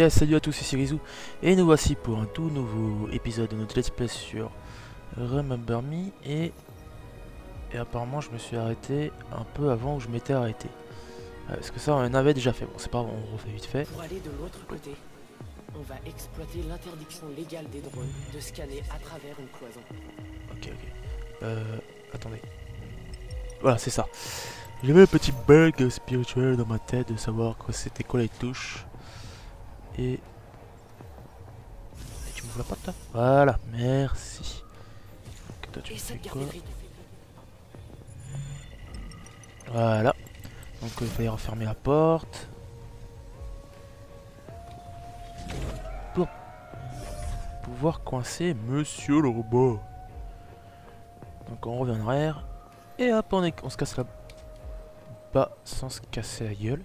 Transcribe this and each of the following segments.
Yes, salut à tous, ici Rizou, et nous voici pour un tout nouveau épisode de notre let's play sur Remember Me, et, et apparemment je me suis arrêté un peu avant où je m'étais arrêté. Parce que ça on en avait déjà fait, bon c'est pas grave, on refait vite fait. Pour aller de l'autre côté, on va exploiter l'interdiction légale des drones de scanner à travers une cloison. Ok, ok. Euh, attendez. Voilà, c'est ça. J'avais un petit bug spirituel dans ma tête de savoir quoi c'était quoi les touches. Et... Et tu m'ouvres la porte là Voilà, merci. Toi, tu fais quoi? Voilà. Donc il fallait refermer la porte. Pour pouvoir coincer Monsieur le robot. Donc on revient en arrière. Et hop, on, est, on se casse là bas sans se casser la gueule.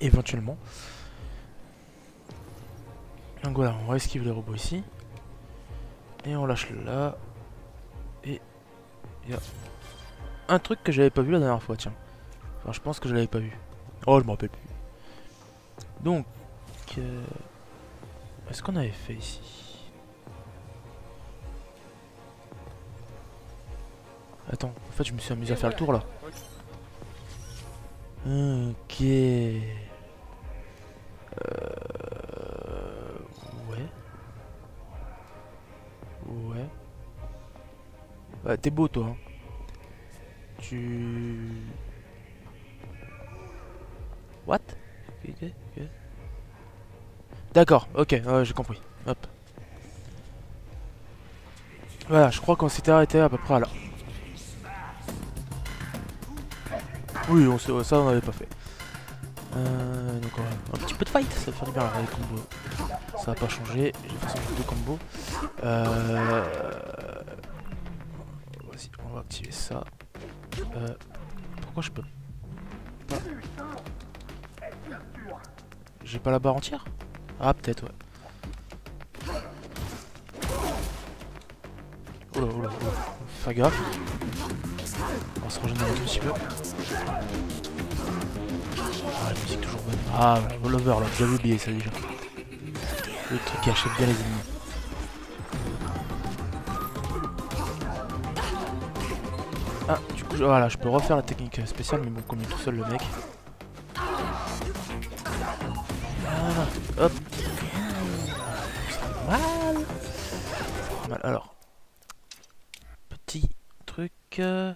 Éventuellement. Donc voilà, on esquive les robots ici. Et on lâche là. Et il y a un truc que j'avais pas vu la dernière fois, tiens. Enfin, je pense que je l'avais pas vu. Oh, je me rappelle plus. Donc, euh, est-ce qu'on avait fait ici? Attends, en fait, je me suis amusé à faire le tour là. Ok. Euh... Ouais, t'es beau toi. hein. Tu... What? D'accord, ok, j'ai compris. Hop. Voilà, je crois qu'on s'était arrêté à peu près là. Oui, on ça on n'avait pas fait. Euh, donc un petit peu de fight, ça va faire du bien les combos. Ça va pas changer, j'ai fait son deux combos. Euh... Activer ça. Euh... Pourquoi je peux J'ai pas la barre entière? Ah peut-être ouais. Oh là, oh là, oh. Faire gaffe. On se régénérer un petit peu. Ah, la musique toujours bonne. Ah, voilà, Lover là, j'avais oublié ça déjà. Le truc qui achète bien les ennemis. Voilà, je peux refaire la technique spéciale, mais bon, comme est tout seul le mec. Voilà, hop. Mal. Mal. Alors, petit truc. euh,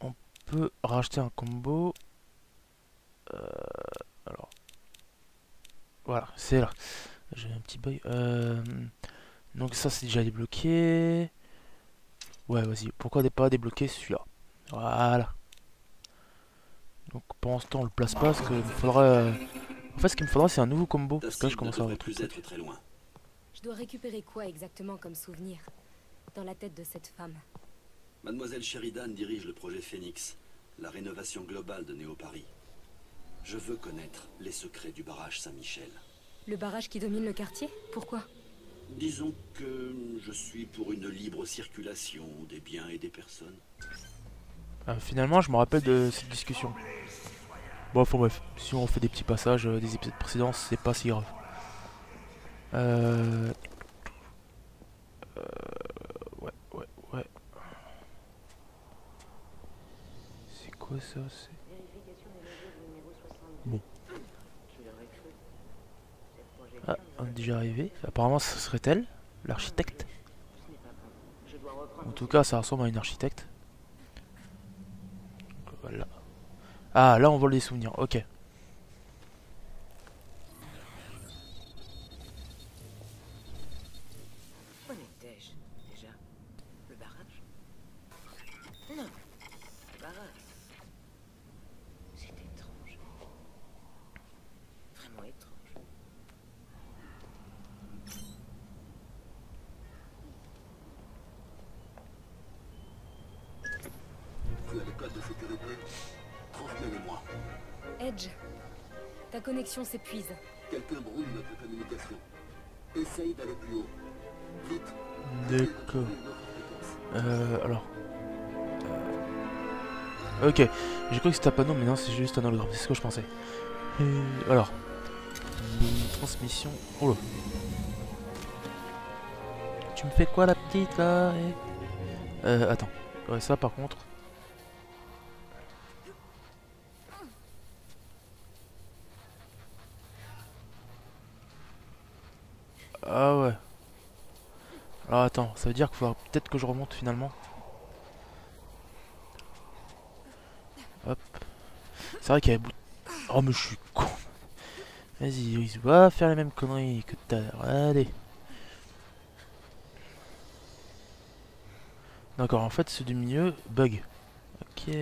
on peut racheter un combo. Euh, alors, voilà, c'est là. J'ai un petit bug. Euh, donc ça c'est déjà débloqué. Ouais, vas-y. Pourquoi pas débloqué celui-là? Voilà. Donc pendant ce temps on le place pas parce que il me faudra. euh, En fait, ce qu'il me faudra c'est un nouveau combo parce que là je commence à avoir plus être très loin. Je dois récupérer quoi exactement comme souvenir dans la tête de cette femme? Mademoiselle Sheridan dirige le projet Phoenix, la rénovation globale de Néo-Paris. Je veux connaître les secrets du barrage Saint-Michel. Le barrage qui domine le quartier? Pourquoi? Disons que je suis pour une libre circulation des biens et des personnes. Euh, finalement, je me rappelle de cette discussion. Bon, enfin bref, si on fait des petits passages euh, des épisodes précédents, c'est pas si grave. Euh... euh, Ouais, ouais, ouais. C'est quoi ça. Bon. Ah, on est déjà arrivé. Apparemment, ce serait elle, l'architecte. En tout cas, ça ressemble à une architecte. Voilà. Ah, là on vole des souvenirs, ok. Où en étais-je déjà? Le barrage? Non, le barrage. C'est étrange. Vraiment étrange. Vous avez code de sécurité? Edge, ta connexion s'épuise. Quelqu'un brouille notre communication. Essaye d'aller plus haut. Vite. D'accord. Euh, alors. Euh, Ok, j'ai cru que c'était un panneau, mais non, c'est juste un hologramme, c'est ce que je pensais. Euh, alors. Transmission. Oh là. Tu me fais quoi la petite là Euh, attends. Ouais, ça par contre. Alors attends, ça veut dire qu'il faudra peut-être que je remonte finalement. Hop. C'est vrai qu'il y a bout. Oh mais je suis con. Vas-y, Iris, va faire les mêmes conneries que tout à l'heure. Allez. D'accord, en fait, ceux du milieu, bug. Ok.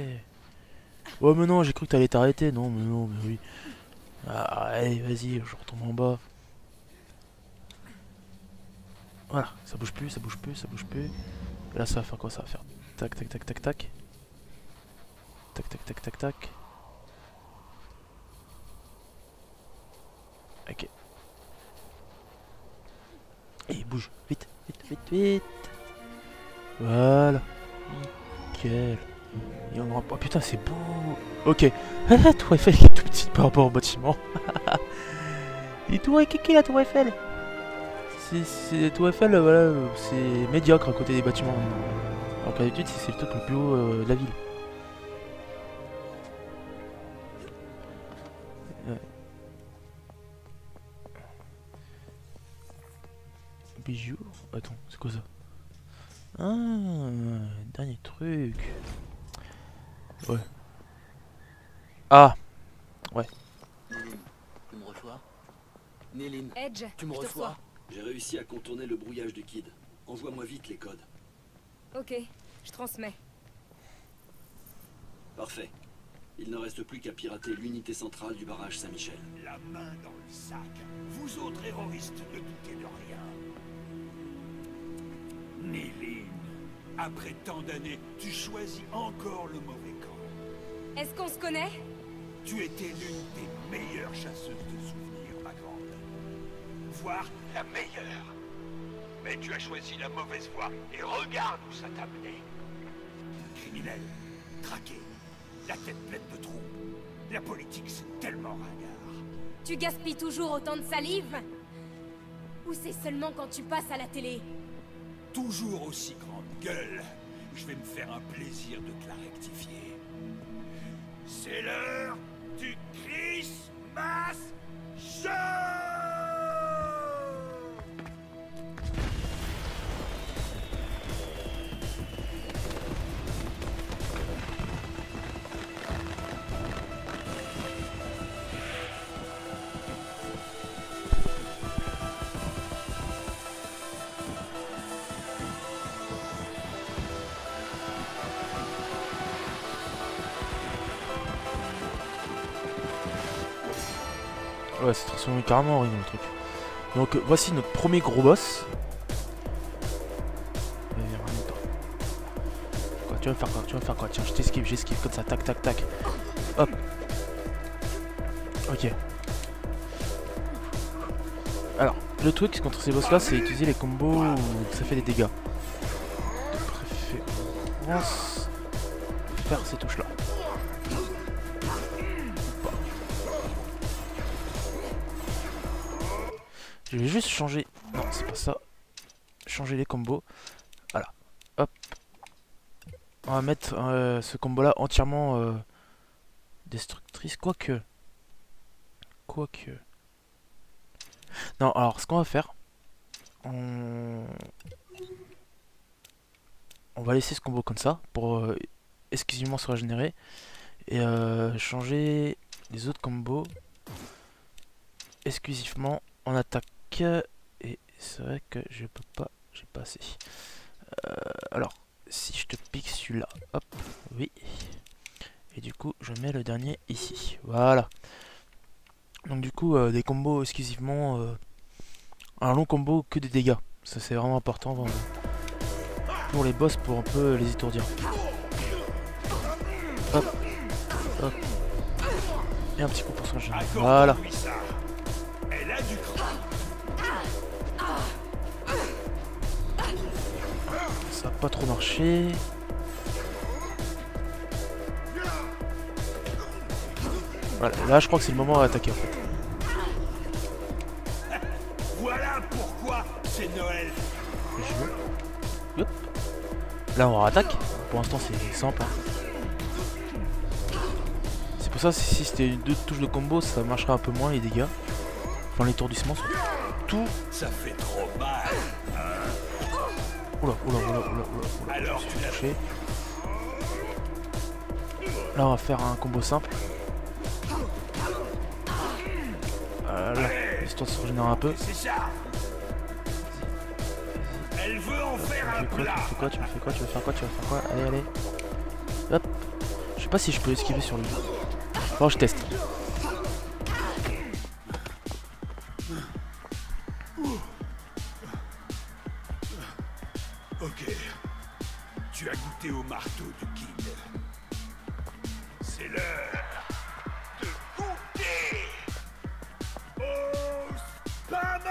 Oh, mais non, j'ai cru que t'allais t'arrêter. Non, mais non, mais oui. Ah, allez, vas-y, je retombe en bas. Voilà, ça bouge plus, ça bouge plus, ça bouge plus. Là, ça va faire quoi Ça va faire tac, tac, tac, tac, tac. Tac, tac, tac, tac, tac. Ok. Et bouge, vite, vite, vite, vite. Voilà. Nickel. Et on aura... Oh putain, c'est beau. Ok. La tour Eiffel est tout petite par rapport au bâtiment. Et tour Eiffel, la tour Eiffel? C'est tour Eiffel, voilà, c'est médiocre à côté des bâtiments. Alors qu'à d'habitude, c'est le truc le plus haut euh, de la ville. Ouais. Bijoux Attends, c'est quoi ça? Ah, dernier truc. Ouais. Ah Néline, tu me reçois? Edge, tu me reçois J'ai réussi à contourner le brouillage du Kid. Envoie-moi vite les codes. Ok, je transmets. Parfait. Il ne reste plus qu'à pirater l'unité centrale du barrage Saint-Michel. La main dans le sac. Vous autres terroristes ne doutez de rien. Néline, après tant d'années, tu choisis encore le mauvais camp. Est-ce qu'on se connaît? Tu étais l'une des meilleures chasseuses de souvenirs. Voire la meilleure. Mais tu as choisi la mauvaise voie et regarde où ça t'a mené. Criminel, traqué, la tête pleine de trous. La politique, c'est tellement ringard. Tu gaspilles toujours autant de salive? Ou c'est seulement quand tu passes à la télé? Toujours aussi grande gueule, je vais me faire un plaisir de te la rectifier. C'est l'heure C'est transformé carrément en le truc. Donc voici notre premier gros boss. Quoi, tu vas faire quoi Tu vas faire quoi? Tiens, je t'esquive, j'esquive comme ça, tac, tac, tac. Hop. Ok. Alors, le truc contre ces boss là, c'est utiliser les combos où ça fait des dégâts. De préférence, faire ces touches là. Je vais juste changer. Non, c'est pas ça. Changer les combos. Voilà. Hop. On va mettre euh, ce combo là entièrement euh, destructrice. Quoique. Quoique. Non, alors ce qu'on va faire. On... va laisser ce combo comme ça pour euh, exclusivement se régénérer. Et changer les autres combos exclusivement en attaque et c'est vrai que je peux pas j'ai pas assez. Euh, alors si je te pique celui-là hop oui. Et du coup je mets le dernier ici. Voilà. Donc du coup euh, des combos exclusivement euh, un long combo que des dégâts. Ça c'est vraiment important pour les boss pour un peu les étourdir. Hop. Et un petit coup pour son jeu. Voilà Ça n'a pas trop marché. Voilà, là je crois que c'est le moment à attaquer en fait. Voilà pourquoi c'est Noël. Là on attaque. Pour l'instant c'est simple. Hein. C'est pour ça si c'était deux touches de combo ça marcherait un peu moins les dégâts. Enfin l'étourdissement surtout. Tout. Ça fait trop mal. Oula oula oula oula oula oula. Alors Je tu suis touché. Là on va faire un combo simple. Voilà, histoire de se régénérer un peu. Elle veut en faire un Tu me plat. fais quoi Tu me fais quoi Tu me fais quoi Tu vas faire quoi Allez, allez. Hop. Je sais pas si je peux esquiver sur lui. Bon, je teste. Tu as goûté au marteau du guide. C'est l'heure de goûter au spammer.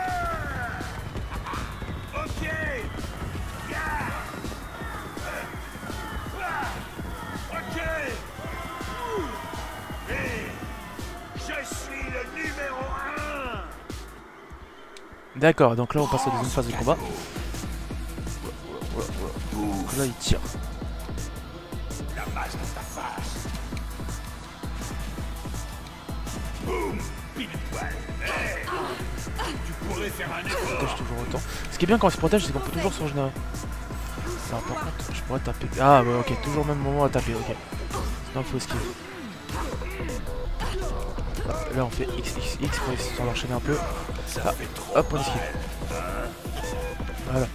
Ok. Viens. Ah. Ok. Et je suis le numéro un. D'accord, donc là on passe à la deuxième phase de combat. Là il tire. La masse dans ta face. Boum Pile poil Hey Tu pourrais faire un effort protège toujours autant. Ce qui est bien quand il se protège, c'est qu'on peut toujours se régénérer. Alors par contre, je pourrais taper. Ah bah ok, toujours même moment à taper, ok. Sinon faut esquiver. Hop, Là on fait X, X, X pour essayer d'enchaîner un peu. Ça Ah, Hop, on esquive. Voilà.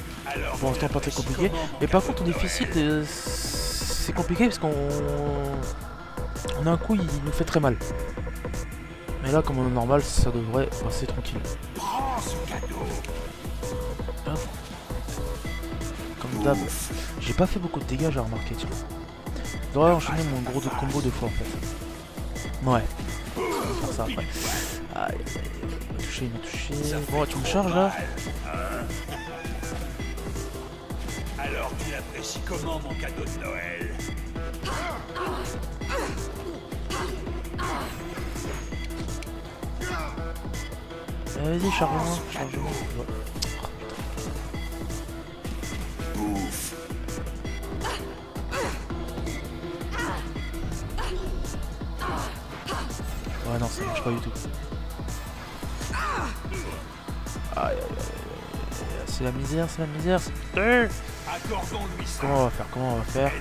Pour l'instant pas très compliqué. Mais par contre au difficile, euh, c'est compliqué parce qu'on... On a un coup, il nous fait très mal. Mais là, comme on est normal, ça devrait passer tranquille. Comme d'hab. J'ai pas fait beaucoup de dégâts, j'ai remarqué, tu vois. Je devrais enchaîner mon gros de combo deux fois en fait. Ouais. On va faire ça après. Aïe, aïe, aïe, il m'a touché, il m'a touché. Bon, tu me charges là Alors tu apprécies comment mon cadeau de Noël Euh, Vas-y, charge-moi, charge-moi. Ouais. Bouffe Ouais, non, ça marche pas du tout. Aïe, aïe, aïe, aïe, aïe, c'est la misère, c'est la misère. Comment on va faire Comment on va faire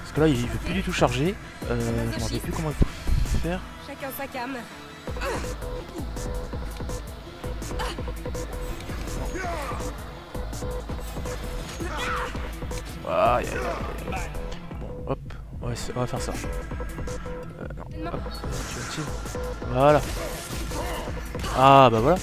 Parce que là, il veut plus du tout charger. Euh, je m'en rappelle plus comment il faut faire. Chacun sa cam. Bon, hop, on va, on va faire ça. Euh, non, hop, tu vas tirer. Voilà. Ah, bah voilà.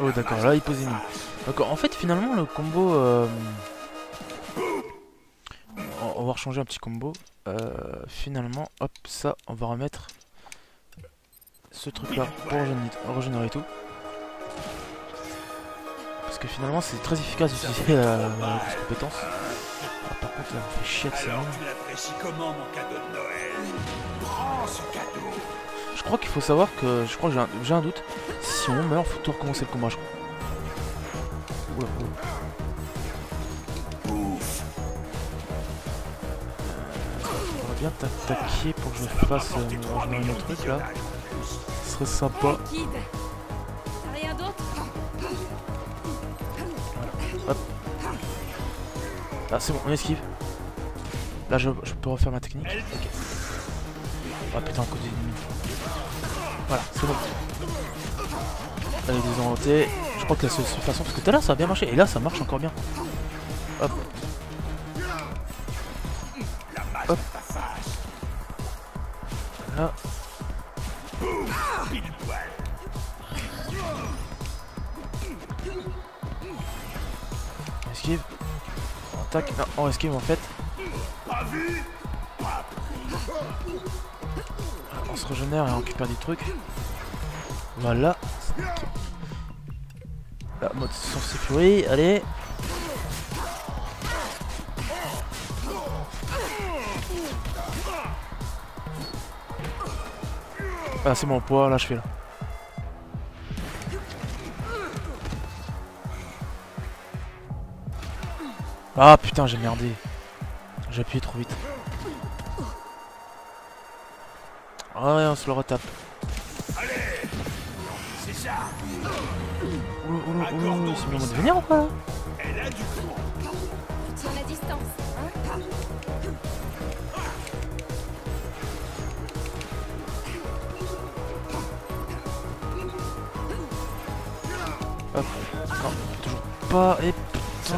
Oh, d'accord, là, il pose une. D'accord, en fait, finalement, le combo. euh, On on va rechanger un petit combo. Euh, finalement, hop, ça, on va remettre ce truc là pour régénérer, tout. Parce que finalement, c'est très efficace d'utiliser la, la compétence. Ah, par contre, là, on fait chier avec Je crois qu'il faut savoir que. Je crois que j'ai un, un doute. Si on meurt, faut tout recommencer le combat, je crois. Oula, oula. J'aimerais bien t'attaquer pour que je fasse euh, mon truc là. Serait sympa. D'autre Ah, c'est bon, on esquive. Là, je, peux refaire ma technique. Ah putain, côté. Voilà, c'est bon. Allez, désorienté. Je crois que c'est de toute façon, parce que tout à l'heure ça a bien marché, et là ça marche encore bien. Hop. Hop. Voilà. Esquive. On attaque. Non, on esquive en fait. On se régénère et on récupère des trucs. Voilà. La mode sans sécurité, allez. Ah c'est mon poids, là je fais là. Ah putain j'ai merdé. J'ai appuyé trop vite. Ah on se le retape. C'est ça Oulou, oulou, oulou, c'est moment de venir ou pas Non, toujours pas. Et putain,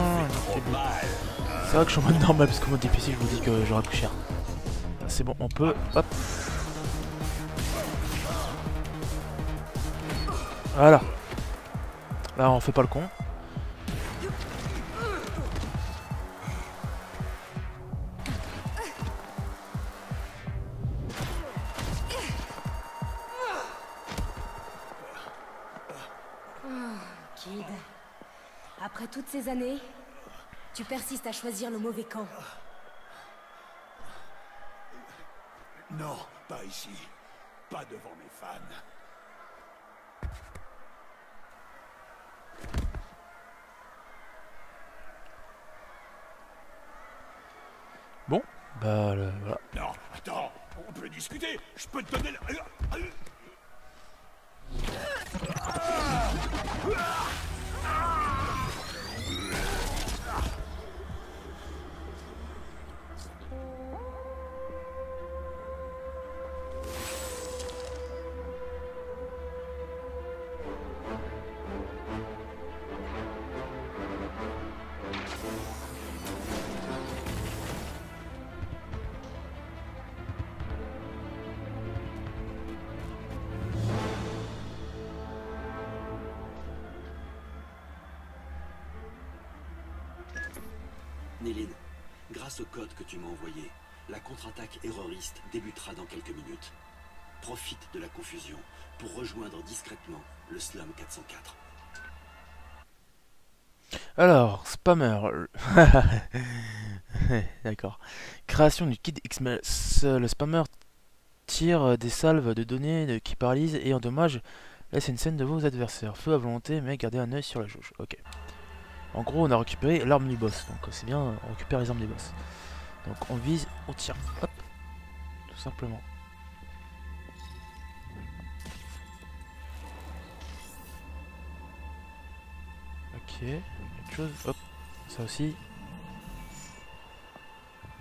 C'est vrai que je suis en mode normal parce que moi DPC je vous dis que j'aurais plus cher. C'est bon, on peut. Hop. Voilà. Là on fait pas le con. Après toutes ces années, tu persistes à choisir le mauvais camp. Non, pas ici. Pas devant mes fans. Bon, bah le- voilà. Non, attends, on peut discuter. Je peux te donner le... Néline, grâce au code que tu m'as envoyé, la contre-attaque erroriste débutera dans quelques minutes. Profite de la confusion pour rejoindre discrètement le Slum 404. Alors, spammer. D'accord. Création du kit XML. Le spammer tire des salves de données qui paralysent et endommagent la scène de vos adversaires. Feu à volonté, mais gardez un œil sur la jauge. Ok. En gros, on a récupéré l'arme du boss. Donc c'est bien, on récupère les armes du boss. Donc on vise, on tire. Hop. Tout simplement. Ok. Autre chose. Hop. Ça aussi.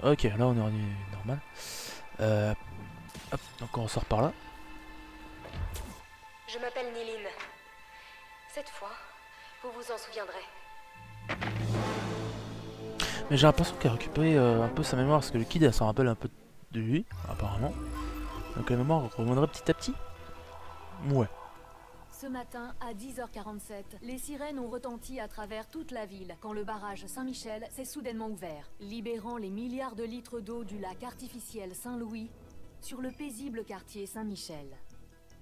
Ok, là on est revenu normal. Euh, hop, donc on ressort par là. Je m'appelle Néline. Cette fois, vous vous en souviendrez. Mais j'ai l'impression qu'elle a récupéré euh, un peu sa mémoire parce que le kid s'en rappelle un peu de lui, apparemment. Donc la mémoire reviendrait petit à petit. Ouais. Ce matin, à 10h47, les sirènes ont retenti à travers toute la ville quand le barrage Saint-Michel s'est soudainement ouvert, libérant les milliards de litres d'eau du lac artificiel Saint-Louis sur le paisible quartier Saint-Michel.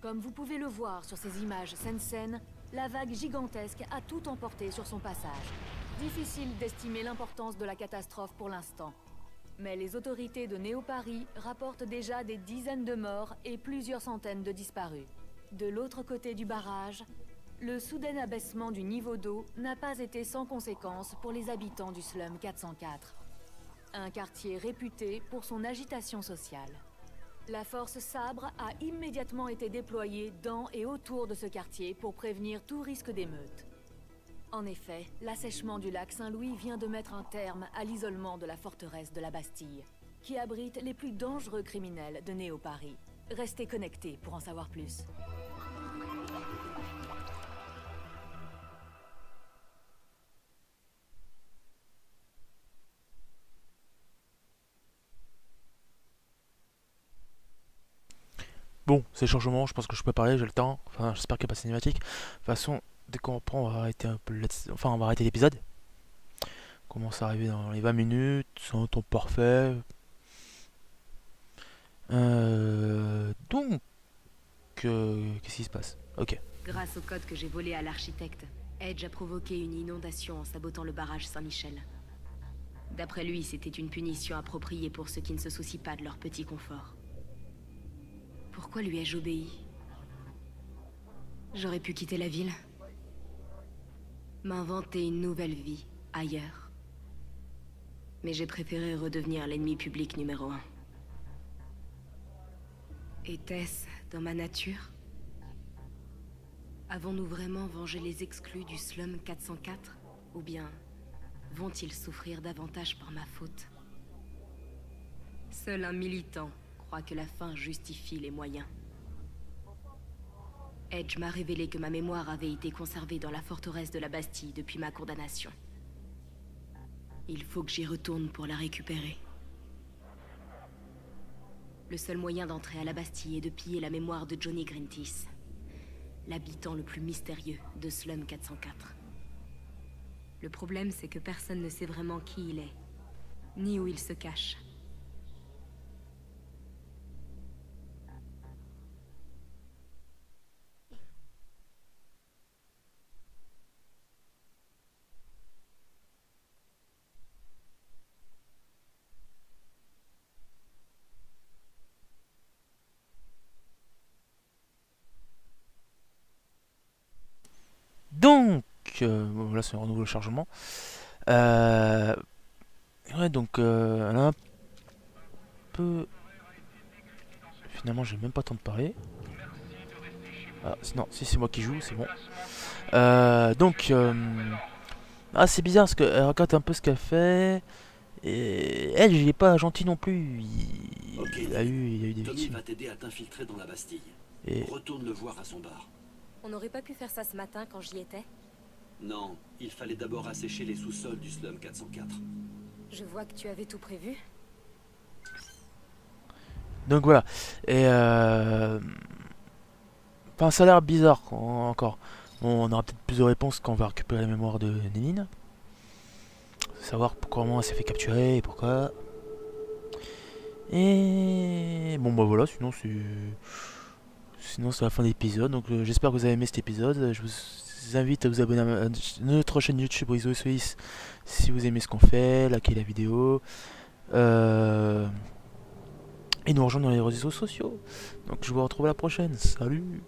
Comme vous pouvez le voir sur ces images scène-scène, la vague gigantesque a tout emporté sur son passage. Difficile d'estimer l'importance de la catastrophe pour l'instant. Mais les autorités de Néo-Paris rapportent déjà des dizaines de morts et plusieurs centaines de disparus. De l'autre côté du barrage, le soudain abaissement du niveau d'eau n'a pas été sans conséquence pour les habitants du slum 404. Un quartier réputé pour son agitation sociale. La force Sabre a immédiatement été déployée dans et autour de ce quartier pour prévenir tout risque d'émeute. En effet, l'assèchement du lac Saint-Louis vient de mettre un terme à l'isolement de la forteresse de la Bastille, qui abrite les plus dangereux criminels de Néo-Paris. Restez connectés pour en savoir plus. Bon, c'est chargement, je pense que je peux parler, j'ai le temps. Enfin, j'espère qu'il n'y a pas de cinématique. De toute façon, dès qu'on reprend, on va arrêter un peu Enfin, on va arrêter l'épisode. On commence à arriver dans les 20 minutes, c'est un temps parfait. Euh, donc, euh, qu'est-ce qui se passe? Ok. Grâce au code que j'ai volé à l'architecte, Edge a provoqué une inondation en sabotant le barrage Saint-Michel. D'après lui, c'était une punition appropriée pour ceux qui ne se soucient pas de leur petit confort. Pourquoi lui ai-je obéi J'aurais pu quitter la ville. M'inventer une nouvelle vie, ailleurs. Mais j'ai préféré redevenir l'ennemi public numéro un. Était-ce dans ma nature Avons-nous vraiment vengé les exclus du slum 404 Ou bien vont-ils souffrir davantage par ma faute Seul un militant croit que la fin justifie les moyens. Edge m'a révélé que ma mémoire avait été conservée dans la forteresse de la Bastille depuis ma condamnation. Il faut que j'y retourne pour la récupérer. Le seul moyen d'entrer à la Bastille est de piller la mémoire de Johnny Grintis, l'habitant le plus mystérieux de Slum 404. Le problème, c'est que personne ne sait vraiment qui il est, ni où il se cache. Donc, euh, voilà, c'est un nouveau chargement. Euh, ouais, donc, euh, un peu. Finalement, j'ai même pas temps de parler. Ah, non, si c'est moi qui joue, c'est bon. Euh, donc, ah, c'est bizarre parce qu'elle regarde un peu ce qu'elle fait. Et elle, il est pas gentil non plus. Il, a, eu, il a eu des Tommy va t'aider à t'infiltrer dans la Bastille. Et... Retourne le voir à son bar. On n'aurait pas pu faire ça ce matin quand j'y étais? Non, il fallait d'abord assécher les sous-sols du slum 404. Je vois que tu avais tout prévu. Donc voilà. Et euh... Enfin, ça a l'air bizarre encore. on aura peut-être plus de réponses quand on va récupérer la mémoire de Néline. Savoir pourquoi elle s'est fait capturer et pourquoi. Et bon bah voilà, sinon c'est sinon c'est la fin de l'épisode. Donc euh, j'espère que vous avez aimé cet épisode. Je vous invite à vous abonner à, notre chaîne YouTube Brizo Suisse si vous aimez ce qu'on fait, likez la vidéo. Euh, et nous rejoindre dans les réseaux sociaux. Donc je vous retrouve à la prochaine. Salut